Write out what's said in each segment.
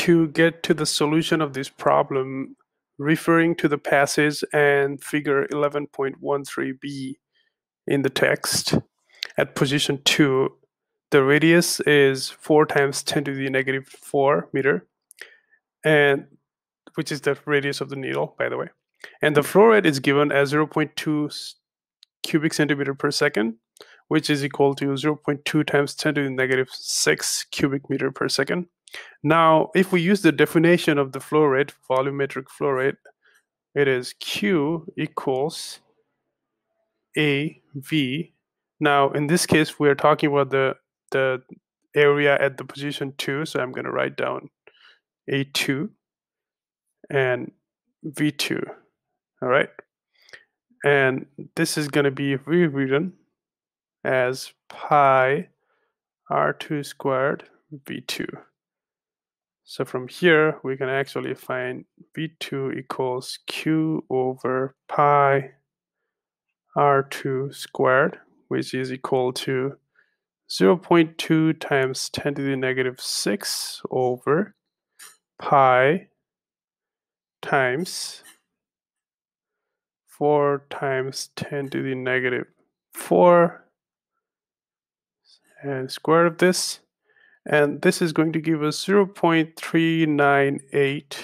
to get to the solution of this problem, referring to the passage and figure 11.13b in the text at position 2, the radius is 4 times 10 to the negative 4 meter, and which is the radius of the needle, by the way. And the flow rate is given as 0.2 cubic centimeter per second, which is equal to 0.2 times 10 to the negative 6 cubic meter per second. Now, if we use the definition of the flow rate, volumetric flow rate, it is Q equals AV. Now, in this case, we're talking about the, the area at the position 2, so I'm going to write down A2 and V2. All right. And this is going to be rewritten as pi r2 squared v2. So from here, we can actually find v2 equals q over pi r2 squared, which is equal to 0.2 times 10 to the negative 6 over pi times 4 times 10 to the negative 4 and square of this and this is going to give us 0.398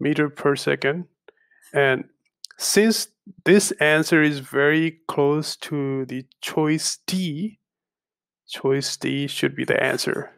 meter per second. And since this answer is very close to the choice D choice D should be the answer